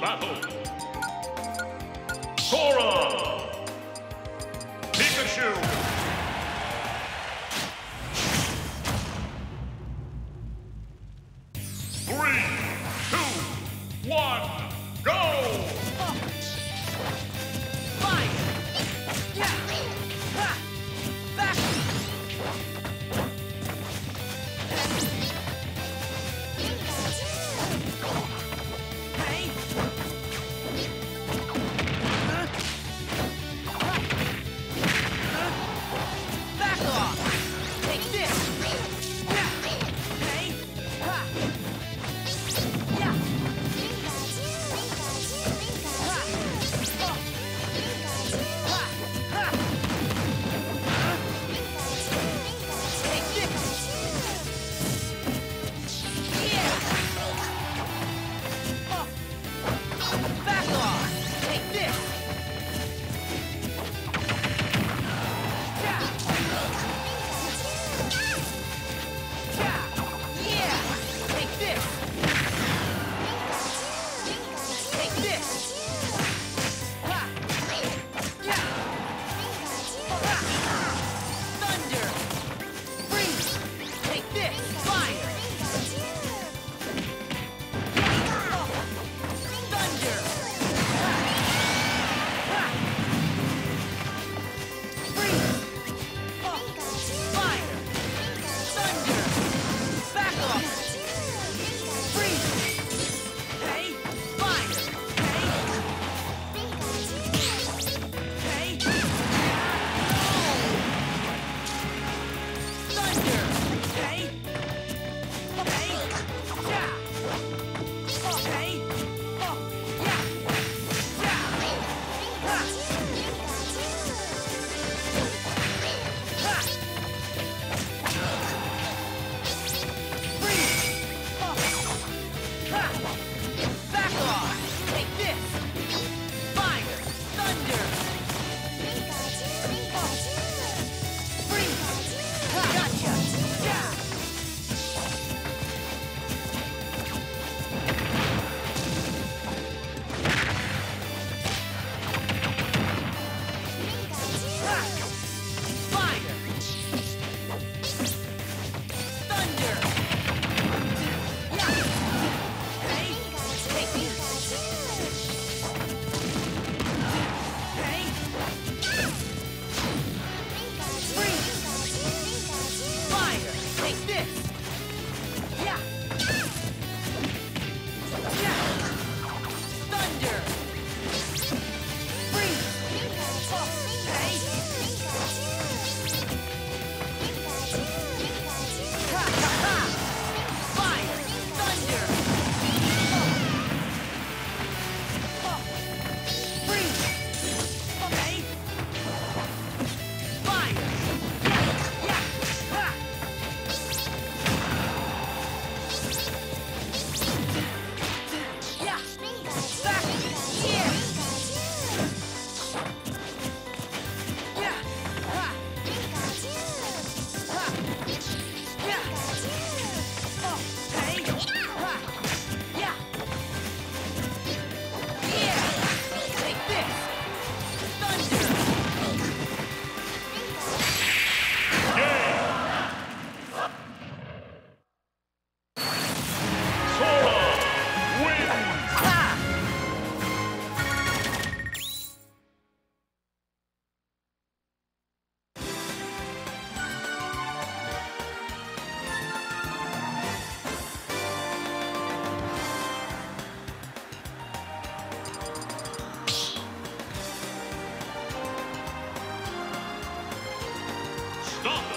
battle. Sora! Pikachu!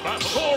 Battle!